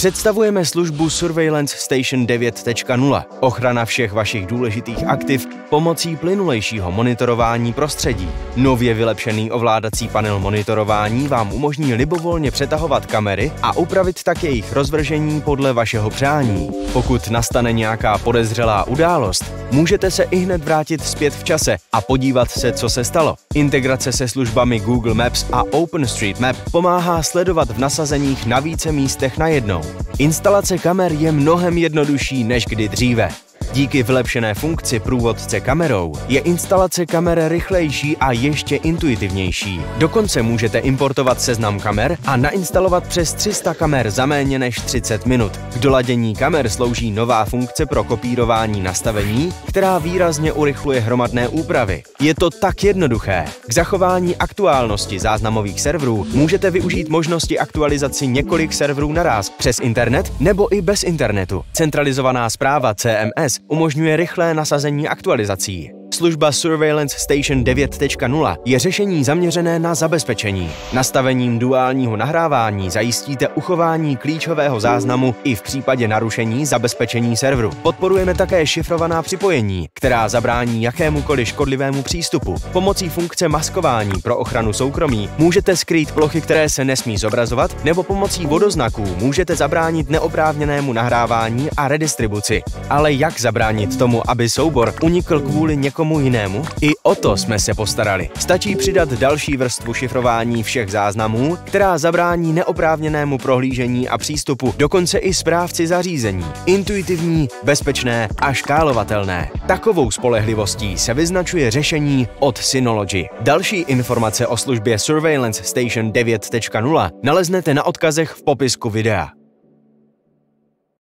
Představujeme službu Surveillance Station 9.0, ochrana všech vašich důležitých aktiv pomocí plynulejšího monitorování prostředí. Nově vylepšený ovládací panel monitorování vám umožní libovolně přetahovat kamery a upravit tak jejich rozvržení podle vašeho přání. Pokud nastane nějaká podezřelá událost, můžete se i hned vrátit zpět v čase a podívat se, co se stalo. Integrace se službami Google Maps a OpenStreetMap pomáhá sledovat v nasazeních na více místech najednou. Instalace kamer je mnohem jednodušší než kdy dříve. Díky vylepšené funkci průvodce kamerou je instalace kamer rychlejší a ještě intuitivnější. Dokonce můžete importovat seznam kamer a nainstalovat přes 300 kamer za méně než 30 minut. K doladění kamer slouží nová funkce pro kopírování nastavení, která výrazně urychluje hromadné úpravy. Je to tak jednoduché. K zachování aktuálnosti záznamových serverů můžete využít možnosti aktualizaci několik serverů naraz přes internet nebo i bez internetu. Centralizovaná zpráva CMS umožňuje rychlé nasazení aktualizací. Služba Surveillance Station 9.0 je řešení zaměřené na zabezpečení. Nastavením duálního nahrávání zajistíte uchování klíčového záznamu i v případě narušení zabezpečení serveru. Podporujeme také šifrovaná připojení, která zabrání jakémukoliv škodlivému přístupu. Pomocí funkce maskování pro ochranu soukromí můžete skrýt plochy, které se nesmí zobrazovat, nebo pomocí vodoznaků můžete zabránit neoprávněnému nahrávání a redistribuci. Ale jak zabránit tomu, aby soubor unikl kvůli někomu někomu jinému? I o to jsme se postarali. Stačí přidat další vrstvu šifrování všech záznamů, která zabrání neoprávněnému prohlížení a přístupu, dokonce i správci zařízení. Intuitivní, bezpečné a škálovatelné. Takovou spolehlivostí se vyznačuje řešení od Synology. Další informace o službě Surveillance Station 9.0 naleznete na odkazech v popisku videa.